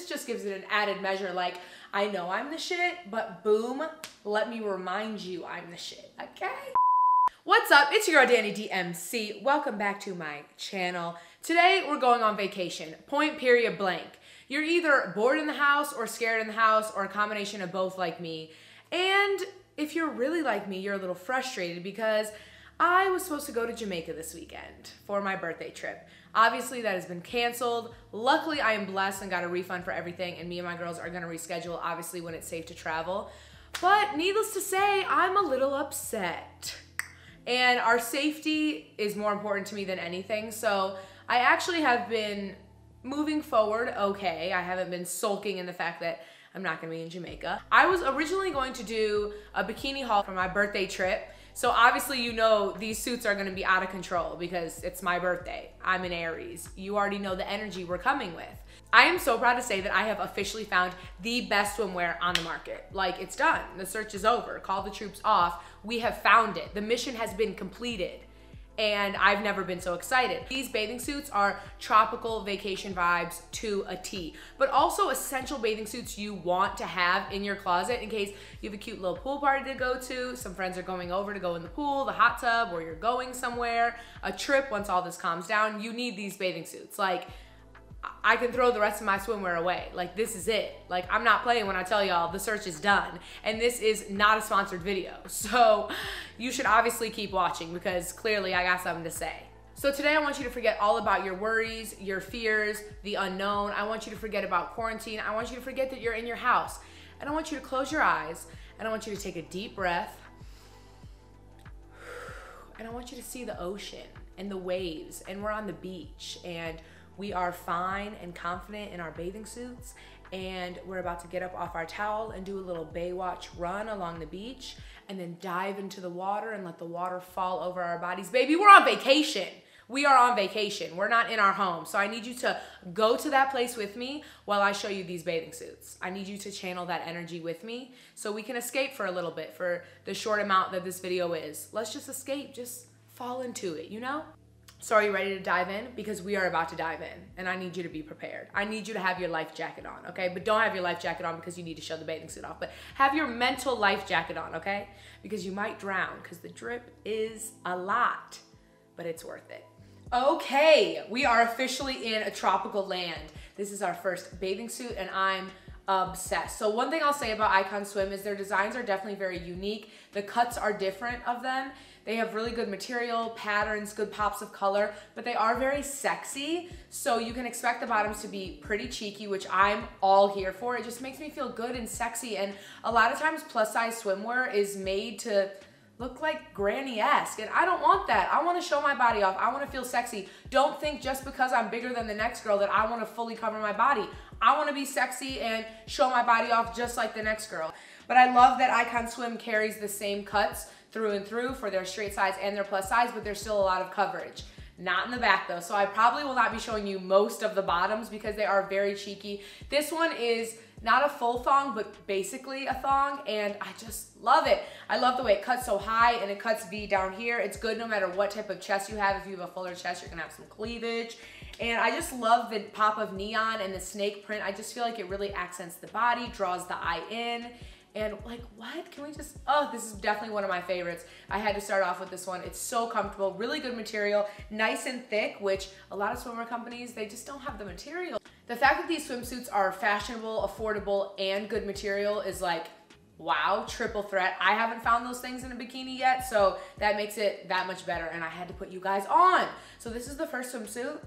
this just gives it an added measure like, I know I'm the shit, but boom, let me remind you I'm the shit, okay? What's up? It's your girl Dani DMC. Welcome back to my channel. Today we're going on vacation. Point period blank. You're either bored in the house or scared in the house or a combination of both like me. And if you're really like me, you're a little frustrated because I was supposed to go to Jamaica this weekend for my birthday trip. Obviously, that has been canceled. Luckily, I am blessed and got a refund for everything, and me and my girls are gonna reschedule, obviously, when it's safe to travel. But needless to say, I'm a little upset. And our safety is more important to me than anything. So I actually have been moving forward okay. I haven't been sulking in the fact that I'm not gonna be in Jamaica. I was originally going to do a bikini haul for my birthday trip. So obviously you know these suits are gonna be out of control because it's my birthday. I'm an Aries. You already know the energy we're coming with. I am so proud to say that I have officially found the best swimwear on the market. Like it's done, the search is over, call the troops off. We have found it. The mission has been completed and I've never been so excited. These bathing suits are tropical vacation vibes to a T, but also essential bathing suits you want to have in your closet in case you have a cute little pool party to go to, some friends are going over to go in the pool, the hot tub, or you're going somewhere, a trip once all this calms down, you need these bathing suits. Like, I can throw the rest of my swimwear away. Like this is it. Like I'm not playing when I tell y'all the search is done. And this is not a sponsored video. So you should obviously keep watching because clearly I got something to say. So today I want you to forget all about your worries, your fears, the unknown. I want you to forget about quarantine. I want you to forget that you're in your house. And I want you to close your eyes and I want you to take a deep breath. And I want you to see the ocean and the waves and we're on the beach and we are fine and confident in our bathing suits and we're about to get up off our towel and do a little Baywatch run along the beach and then dive into the water and let the water fall over our bodies. Baby, we're on vacation. We are on vacation. We're not in our home. So I need you to go to that place with me while I show you these bathing suits. I need you to channel that energy with me so we can escape for a little bit for the short amount that this video is. Let's just escape, just fall into it, you know? So are you ready to dive in? Because we are about to dive in and I need you to be prepared. I need you to have your life jacket on, okay? But don't have your life jacket on because you need to show the bathing suit off. But have your mental life jacket on, okay? Because you might drown because the drip is a lot, but it's worth it. Okay, we are officially in a tropical land. This is our first bathing suit and I'm obsessed. So one thing I'll say about Icon Swim is their designs are definitely very unique. The cuts are different of them they have really good material, patterns, good pops of color, but they are very sexy. So you can expect the bottoms to be pretty cheeky, which I'm all here for. It just makes me feel good and sexy. And a lot of times plus size swimwear is made to look like granny-esque and I don't want that. I want to show my body off. I want to feel sexy. Don't think just because I'm bigger than the next girl that I want to fully cover my body. I want to be sexy and show my body off just like the next girl. But I love that Icon Swim carries the same cuts through and through for their straight size and their plus size, but there's still a lot of coverage. Not in the back though, so I probably will not be showing you most of the bottoms because they are very cheeky. This one is not a full thong, but basically a thong, and I just love it. I love the way it cuts so high and it cuts V down here. It's good no matter what type of chest you have. If you have a fuller chest, you're gonna have some cleavage. And I just love the pop of neon and the snake print. I just feel like it really accents the body, draws the eye in. And like, what? Can we just, oh, this is definitely one of my favorites. I had to start off with this one. It's so comfortable, really good material, nice and thick, which a lot of swimwear companies, they just don't have the material. The fact that these swimsuits are fashionable, affordable, and good material is like, wow, triple threat. I haven't found those things in a bikini yet, so that makes it that much better, and I had to put you guys on. So this is the first swimsuit,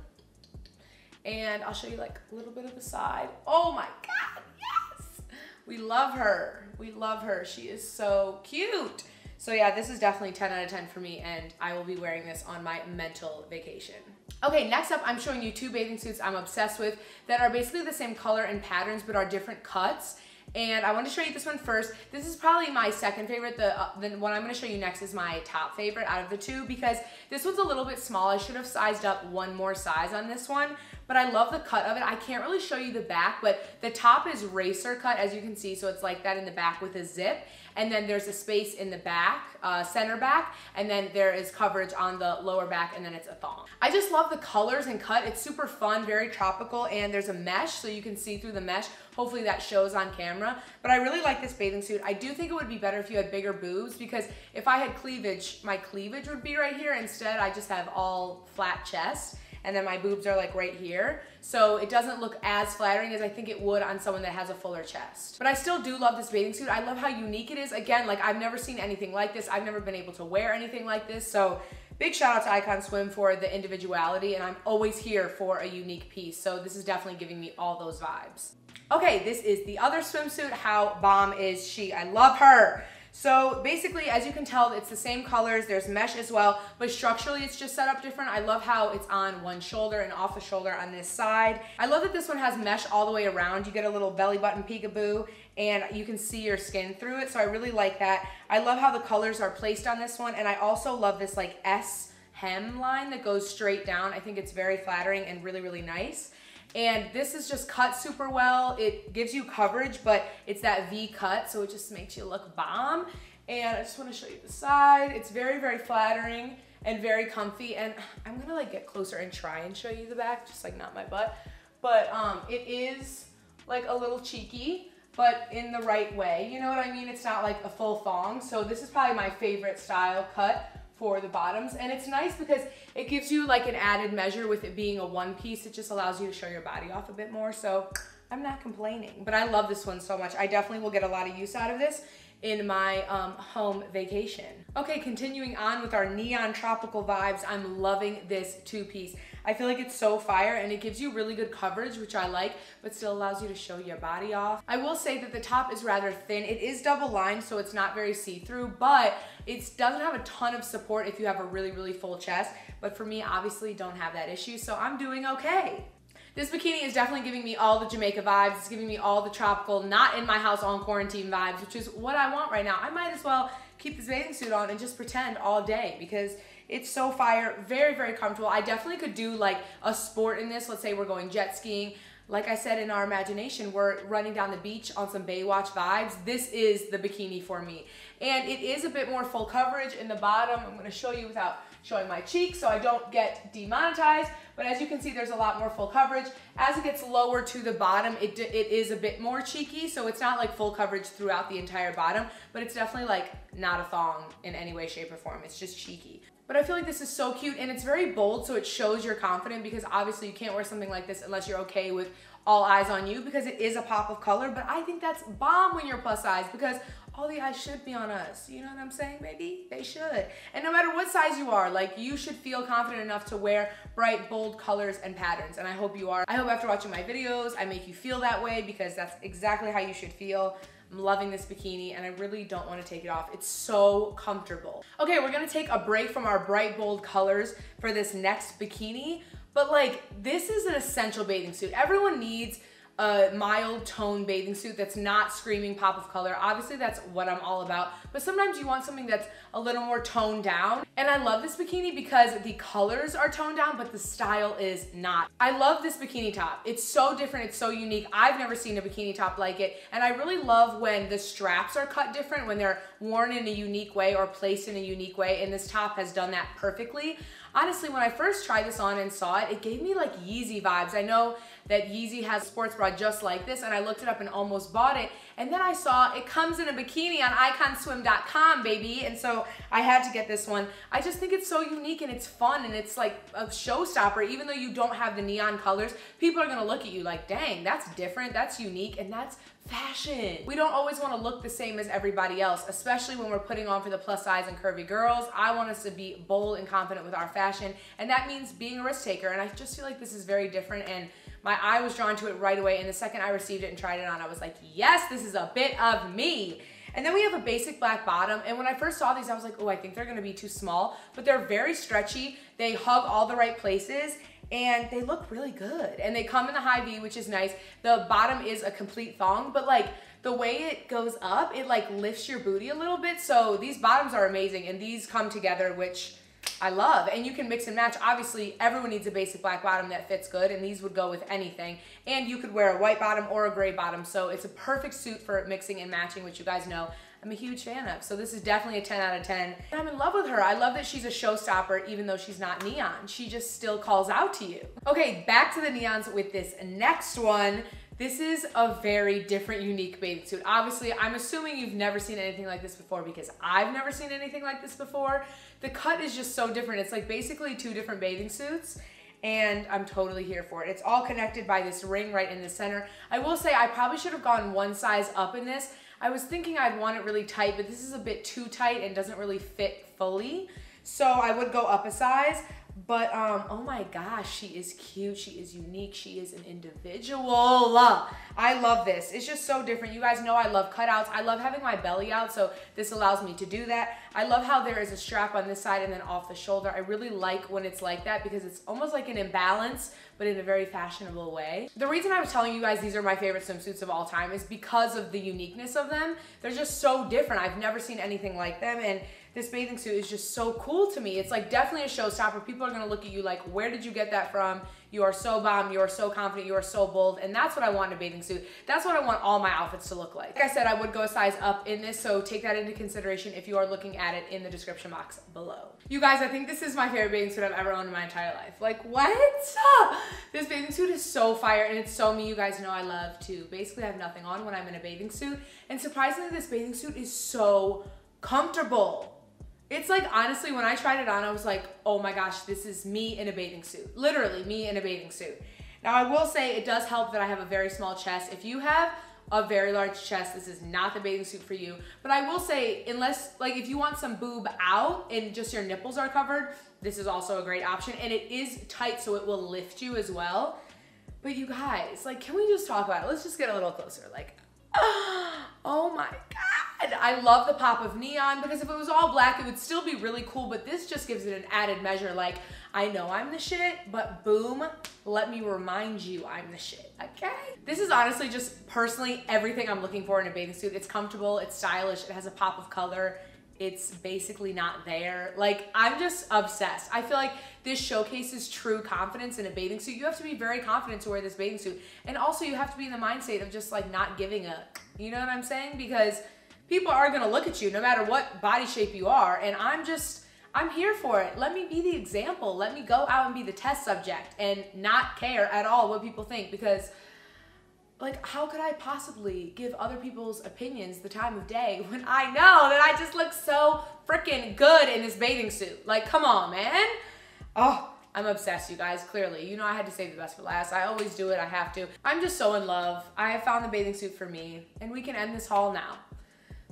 and I'll show you like a little bit of the side. Oh my God, yes! We love her. We love her. She is so cute. So yeah, this is definitely 10 out of 10 for me and I will be wearing this on my mental vacation. Okay, next up, I'm showing you two bathing suits I'm obsessed with that are basically the same color and patterns but are different cuts. And I want to show you this one first. This is probably my second favorite. The, uh, the one I'm going to show you next is my top favorite out of the two because this one's a little bit small. I should have sized up one more size on this one. but I love the cut of it. I can't really show you the back, but the top is racer cut, as you can see. So it's like that in the back with a zip. And then there's a space in the back, uh, center back, and then there is coverage on the lower back, and then it's a thong. I just love the colors and cut. It's super fun, very tropical, and there's a mesh, so you can see through the mesh. Hopefully that shows on camera. But I really like this bathing suit. I do think it would be better if you had bigger boobs, because if I had cleavage, my cleavage would be right here. Instead, I just have all flat chest and then my boobs are like right here. So it doesn't look as flattering as I think it would on someone that has a fuller chest. But I still do love this bathing suit. I love how unique it is. Again, like I've never seen anything like this. I've never been able to wear anything like this. So big shout out to Icon Swim for the individuality and I'm always here for a unique piece. So this is definitely giving me all those vibes. Okay, this is the other swimsuit. How bomb is she? I love her. So basically, as you can tell, it's the same colors. There's mesh as well, but structurally it's just set up different. I love how it's on one shoulder and off the shoulder on this side. I love that this one has mesh all the way around. You get a little belly button peekaboo and you can see your skin through it. So I really like that. I love how the colors are placed on this one. And I also love this like S hem line that goes straight down. I think it's very flattering and really, really nice. And this is just cut super well. It gives you coverage, but it's that V cut, so it just makes you look bomb. And I just wanna show you the side. It's very, very flattering and very comfy. And I'm gonna like get closer and try and show you the back, just like not my butt. But um, it is like a little cheeky, but in the right way. You know what I mean? It's not like a full thong. So this is probably my favorite style cut for the bottoms. And it's nice because it gives you like an added measure with it being a one piece. It just allows you to show your body off a bit more. So I'm not complaining, but I love this one so much. I definitely will get a lot of use out of this in my um, home vacation. Okay, continuing on with our neon tropical vibes, I'm loving this two piece. I feel like it's so fire and it gives you really good coverage, which I like, but still allows you to show your body off. I will say that the top is rather thin. It is double lined, so it's not very see-through, but it doesn't have a ton of support if you have a really, really full chest. But for me, obviously don't have that issue, so I'm doing okay. This bikini is definitely giving me all the Jamaica vibes. It's giving me all the tropical, not in my house on quarantine vibes, which is what I want right now. I might as well keep this bathing suit on and just pretend all day because it's so fire, very, very comfortable. I definitely could do like a sport in this. Let's say we're going jet skiing. Like I said in our imagination, we're running down the beach on some Baywatch vibes. This is the bikini for me. And it is a bit more full coverage in the bottom. I'm gonna show you without showing my cheeks so I don't get demonetized. But as you can see, there's a lot more full coverage. As it gets lower to the bottom, it, it is a bit more cheeky. So it's not like full coverage throughout the entire bottom, but it's definitely like not a thong in any way, shape or form. It's just cheeky. But I feel like this is so cute and it's very bold so it shows you're confident because obviously you can't wear something like this unless you're okay with all eyes on you because it is a pop of color. But I think that's bomb when you're plus size because all the eyes should be on us. You know what I'm saying, baby? They should. And no matter what size you are, like you should feel confident enough to wear bright, bold colors and patterns. And I hope you are. I hope after watching my videos, I make you feel that way because that's exactly how you should feel. I'm loving this bikini and I really don't want to take it off. It's so comfortable. Okay, we're gonna take a break from our bright, bold colors for this next bikini. But like, this is an essential bathing suit. Everyone needs a mild tone bathing suit that's not screaming pop of color. Obviously that's what I'm all about, but sometimes you want something that's a little more toned down. And I love this bikini because the colors are toned down, but the style is not. I love this bikini top. It's so different, it's so unique. I've never seen a bikini top like it. And I really love when the straps are cut different, when they're worn in a unique way or placed in a unique way. And this top has done that perfectly. Honestly, when I first tried this on and saw it, it gave me like Yeezy vibes. I know that Yeezy has sports bra just like this and I looked it up and almost bought it. And then I saw it comes in a bikini on iconswim.com, baby. And so I had to get this one. I just think it's so unique and it's fun and it's like a showstopper. Even though you don't have the neon colors, people are gonna look at you like, dang, that's different, that's unique, and that's fashion. We don't always wanna look the same as everybody else, especially when we're putting on for the plus size and curvy girls. I want us to be bold and confident with our fashion, and that means being a risk taker. And I just feel like this is very different and my eye was drawn to it right away. And the second I received it and tried it on, I was like, yes, this is a bit of me. And then we have a basic black bottom. And when I first saw these, I was like, oh, I think they're gonna be too small, but they're very stretchy. They hug all the right places and they look really good. And they come in the high V, which is nice. The bottom is a complete thong, but like the way it goes up, it like lifts your booty a little bit. So these bottoms are amazing and these come together, which I love. And you can mix and match. Obviously, everyone needs a basic black bottom that fits good, and these would go with anything. And you could wear a white bottom or a gray bottom. So it's a perfect suit for mixing and matching, which you guys know I'm a huge fan of. So this is definitely a 10 out of 10. And I'm in love with her. I love that she's a showstopper even though she's not neon. She just still calls out to you. Okay, back to the neons with this next one. This is a very different, unique bathing suit. Obviously, I'm assuming you've never seen anything like this before because I've never seen anything like this before. The cut is just so different. It's like basically two different bathing suits and I'm totally here for it. It's all connected by this ring right in the center. I will say I probably should have gone one size up in this I was thinking I'd want it really tight, but this is a bit too tight and doesn't really fit fully. So I would go up a size, but um, oh my gosh, she is cute. She is unique. She is an individual. I love this. It's just so different. You guys know I love cutouts. I love having my belly out, so this allows me to do that. I love how there is a strap on this side and then off the shoulder. I really like when it's like that because it's almost like an imbalance, but in a very fashionable way. The reason I was telling you guys these are my favorite swimsuits of all time is because of the uniqueness of them. They're just so different. I've never seen anything like them, and this bathing suit is just so cool to me. It's like definitely a showstopper. People are gonna look at you like, where did you get that from? You are so bomb, you are so confident, you are so bold. And that's what I want in a bathing suit. That's what I want all my outfits to look like. Like I said, I would go a size up in this, so take that into consideration if you are looking at it in the description box below. You guys, I think this is my favorite bathing suit I've ever owned in my entire life. Like, what? This bathing suit is so fire and it's so me. You guys know I love to basically have nothing on when I'm in a bathing suit. And surprisingly, this bathing suit is so comfortable. It's like, honestly, when I tried it on, I was like, oh my gosh, this is me in a bathing suit. Literally, me in a bathing suit. Now, I will say it does help that I have a very small chest. If you have a very large chest, this is not the bathing suit for you. But I will say, unless, like, if you want some boob out and just your nipples are covered, this is also a great option. And it is tight, so it will lift you as well. But you guys, like, can we just talk about it? Let's just get a little closer. Like, oh my God. I love the pop of neon because if it was all black, it would still be really cool, but this just gives it an added measure. Like, I know I'm the shit, but boom, let me remind you I'm the shit, okay? This is honestly just personally everything I'm looking for in a bathing suit. It's comfortable, it's stylish, it has a pop of color, it's basically not there. Like, I'm just obsessed. I feel like this showcases true confidence in a bathing suit. You have to be very confident to wear this bathing suit. And also you have to be in the mindset of just like not giving a, you know what I'm saying? Because people are gonna look at you no matter what body shape you are. And I'm just, I'm here for it. Let me be the example. Let me go out and be the test subject and not care at all what people think because like how could I possibly give other people's opinions the time of day when I know that I just look so freaking good in this bathing suit? Like come on, man. Oh, I'm obsessed, you guys, clearly. You know I had to save the best for last. I always do it, I have to. I'm just so in love. I have found the bathing suit for me, and we can end this haul now.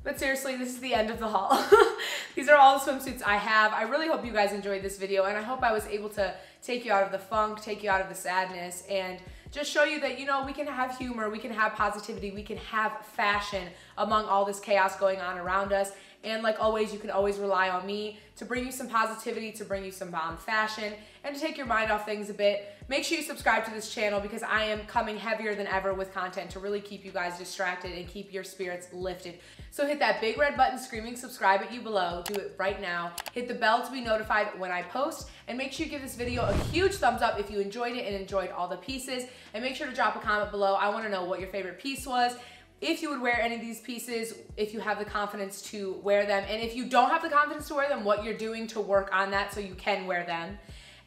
But seriously, this is the end of the haul. These are all the swimsuits I have. I really hope you guys enjoyed this video and I hope I was able to take you out of the funk, take you out of the sadness, and just show you that, you know, we can have humor, we can have positivity, we can have fashion among all this chaos going on around us. And like always, you can always rely on me to bring you some positivity, to bring you some bomb fashion, and to take your mind off things a bit. Make sure you subscribe to this channel because I am coming heavier than ever with content to really keep you guys distracted and keep your spirits lifted. So hit that big red button screaming subscribe at you below. Do it right now. Hit the bell to be notified when I post. And make sure you give this video a huge thumbs up if you enjoyed it and enjoyed all the pieces. And make sure to drop a comment below. I want to know what your favorite piece was if you would wear any of these pieces, if you have the confidence to wear them, and if you don't have the confidence to wear them, what you're doing to work on that so you can wear them.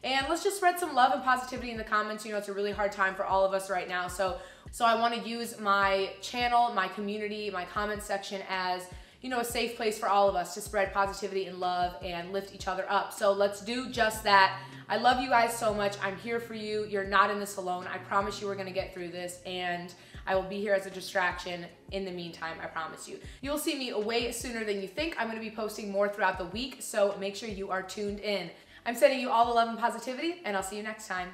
And let's just spread some love and positivity in the comments. You know, it's a really hard time for all of us right now. So so I want to use my channel, my community, my comment section as you know, a safe place for all of us to spread positivity and love and lift each other up. So let's do just that. I love you guys so much. I'm here for you. You're not in this alone. I promise you we're going to get through this and I will be here as a distraction in the meantime, I promise you. You'll see me way sooner than you think. I'm going to be posting more throughout the week, so make sure you are tuned in. I'm sending you all the love and positivity, and I'll see you next time.